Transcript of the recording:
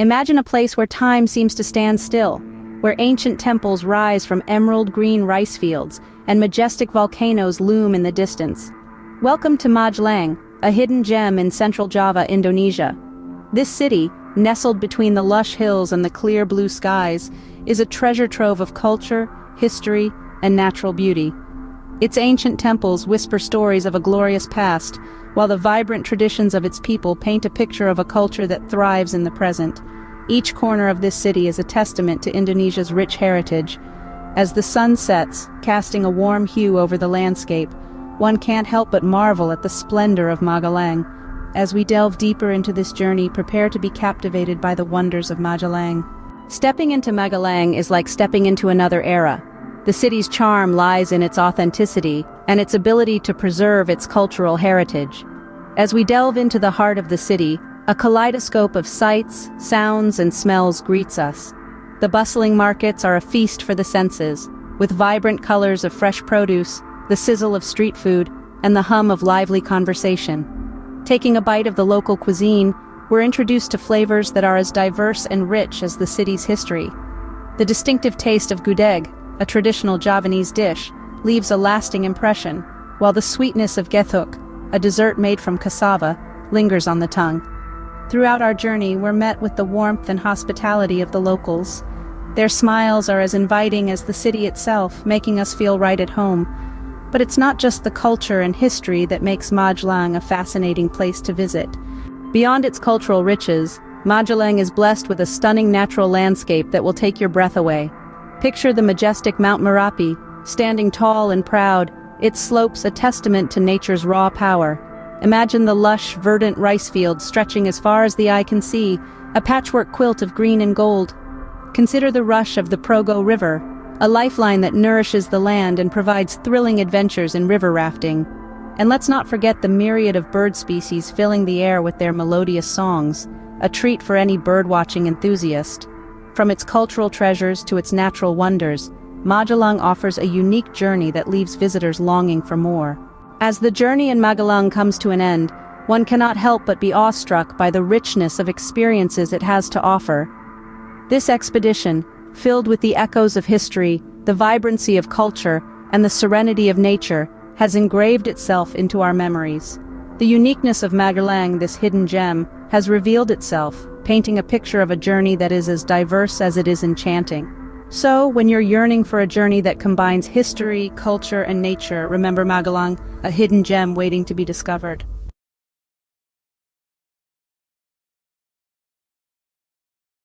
Imagine a place where time seems to stand still, where ancient temples rise from emerald green rice fields and majestic volcanoes loom in the distance. Welcome to Magelang, a hidden gem in central Java, Indonesia. This city, nestled between the lush hills and the clear blue skies, is a treasure trove of culture, history, and natural beauty. Its ancient temples whisper stories of a glorious past, while the vibrant traditions of its people paint a picture of a culture that thrives in the present. Each corner of this city is a testament to Indonesia's rich heritage. As the sun sets, casting a warm hue over the landscape, one can't help but marvel at the splendor of Magelang. As we delve deeper into this journey, prepare to be captivated by the wonders of Magelang. Stepping into Magelang is like stepping into another era. The city's charm lies in its authenticity and its ability to preserve its cultural heritage. As we delve into the heart of the city, a kaleidoscope of sights, sounds, and smells greets us. The bustling markets are a feast for the senses, with vibrant colors of fresh produce, the sizzle of street food, and the hum of lively conversation. Taking a bite of the local cuisine, we're introduced to flavors that are as diverse and rich as the city's history. The distinctive taste of gudeg, a traditional Javanese dish, leaves a lasting impression, while the sweetness of gethuk, a dessert made from cassava, lingers on the tongue. Throughout our journey, we're met with the warmth and hospitality of the locals. Their smiles are as inviting as the city itself, making us feel right at home. But it's not just the culture and history that makes Magelang a fascinating place to visit. Beyond its cultural riches, Magelang is blessed with a stunning natural landscape that will take your breath away. Picture the majestic Mount Merapi, standing tall and proud, its slopes a testament to nature's raw power. Imagine the lush, verdant rice fields stretching as far as the eye can see, a patchwork quilt of green and gold. Consider the rush of the Progo River, a lifeline that nourishes the land and provides thrilling adventures in river rafting. And let's not forget the myriad of bird species filling the air with their melodious songs, a treat for any birdwatching enthusiast. From its cultural treasures to its natural wonders, Magelang offers a unique journey that leaves visitors longing for more. As the journey in Magelang comes to an end, one cannot help but be awestruck by the richness of experiences it has to offer. This expedition, filled with the echoes of history, the vibrancy of culture, and the serenity of nature, has engraved itself into our memories. The uniqueness of Magelang, this hidden gem, has revealed itself, painting a picture of a journey that is as diverse as it is enchanting. So, when you're yearning for a journey that combines history, culture, and nature, remember Magelang, a hidden gem waiting to be discovered.